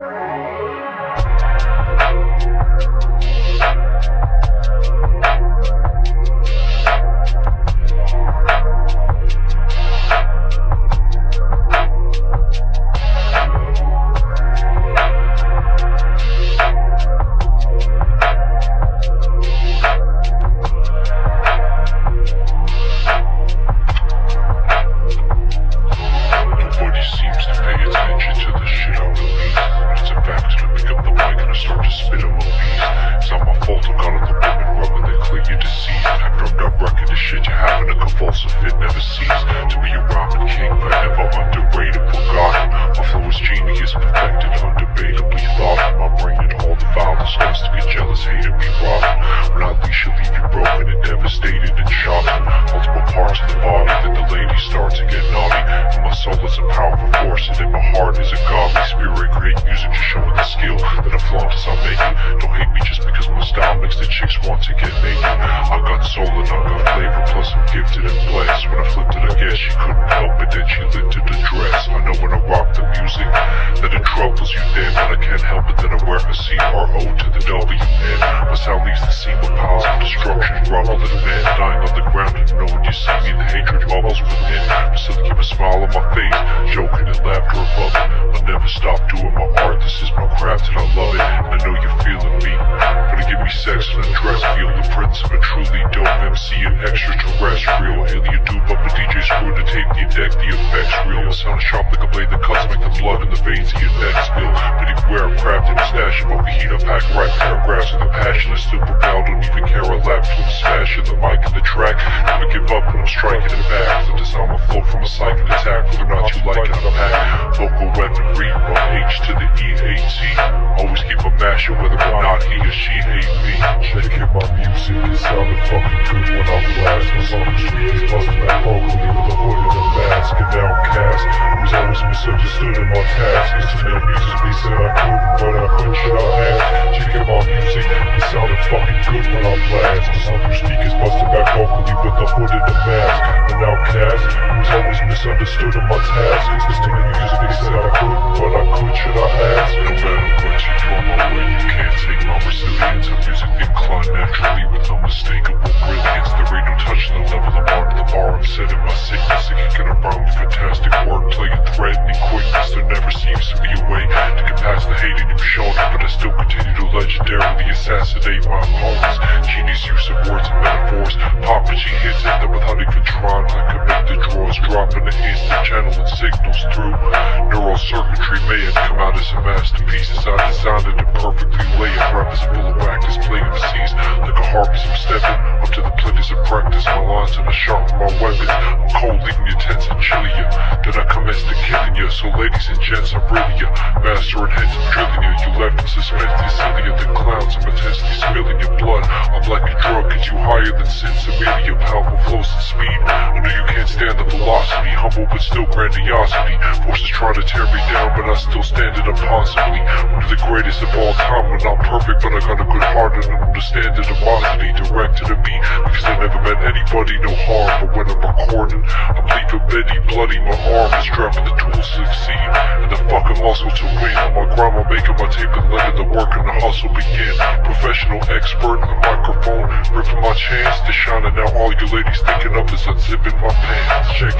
Nobody fault got on the women rubbing they clear you deceased. I drugged up record of shit you're having a convulsive fit never cease. To be a rhyming king, forever underrated, forgotten. My flow is genius, perfected, undebatably thought. My brain and all the violence starts to get jealous, hate and be robbed. When I leash, she'll leave you broken and devastated and shocked. Multiple parts of the body, then the lady starts to get naughty. And my soul is a powerful force, and in my heart is a godly chicks want to get naked. I got soul and I got flavor, plus I'm gifted and blessed. When I flipped it, I guess she couldn't help it, then she lifted the dress. I know when I rock the music that it troubles you then, but I can't help it that I wear a C-R-O to the W-N. My sound leaves the scene with piles of destruction, rubble and men dying on the ground. And know when you see me, the hatred bubbles within. But still keep a smile on my face, joking and laughter above. I'll never stop doing my art, this is my craft and I love and a dress, feel the prince of a truly dope MC and extraterrestrial. Alien dupe up a DJ screw to tape the deck, the effects real. Sound is sharp like a blade that cuts, the blood in the veins of your neck spill. But beware, I'm and stash of heat, I pack right paragraphs with a passion that still propel. Don't even care a lap from smashing the mic and the track. Never give up when I'm striking it back. The disarm will flow from a psychic attack, whether or not you like it, I'm pack. Vocal weaponry, from H to the E-A-T. Keep a masher, whether or not he or she hate me. Check out my music, it sounded fucking good when I blast. My song is sweet, it's busting back vocally with a hood and a mask. And outcast, it was always misunderstood in my task. Is to make music, they said I couldn't, but I always misunderstood in my task. Is to make music, they said I couldn't, but I could, should I ask? No matter what you throw my way, you can't take my resilience. A music inclined naturally with unmistakable brilliance. But I still continue to legendarily assassinate my opponents. Genius use of words and metaphors. Papa she hits at them without even trying. I connect the draws, dropping the instant channeling signals through neural circuitry. May have come out as a masterpiece as I designed it to perfectly lay it. Rap is full of whack, display MCs like a harpist. Practice. My lines and I sharpen my weapons. I'm cold, leaving you tense and chilly ya. Then I commence to killing ya. So ladies and gents, I'm really ya. Master and heads, I'm drilling ya. You left in suspense, you sillier than clowns. I'm intensely spilling your blood. I'm like a drug, get you higher than sins. Amelia, powerful flows and speed. I know you can't stand the velocity. Humble but still grandiosity. Forces try to tear me down, but I still stand it impossibly. One of the greatest of all time. I'm not perfect, but I got a good heart and an understanding animosity directed at me. Because I never meant anybody no harm. But when I'm recording, I'm leaving Betty bloody. My arm is strapping the tools to succeed. And the fucking muscle to win. On my grind, I'm making my tape and letting the work and the hustle begin. Professional expert, a microphone, ripping my chance to shine. And now all you ladies thinking of is unzipping my pants. Check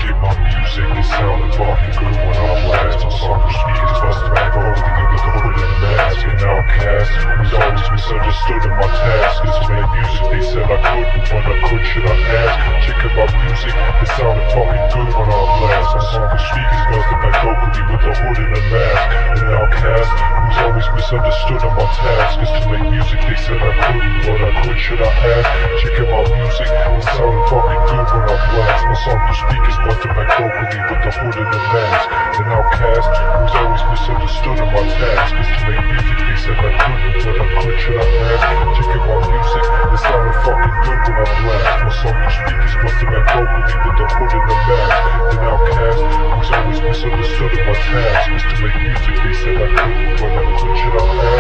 should I ask? Check out my music, sounded fucking good when I blast. My song through speakers, busting back vocally with the hood and a mask. And outcast, who's always misunderstood in my task. Is to make music, they said I couldn't, but I could, should I ask? Check out my music, it sounded fucking good when I blast. My song through speakers, busting back vocally with a hood and a mask. An outcast, who's always misunderstood in my task. Is to make music, they said I couldn't, but I could,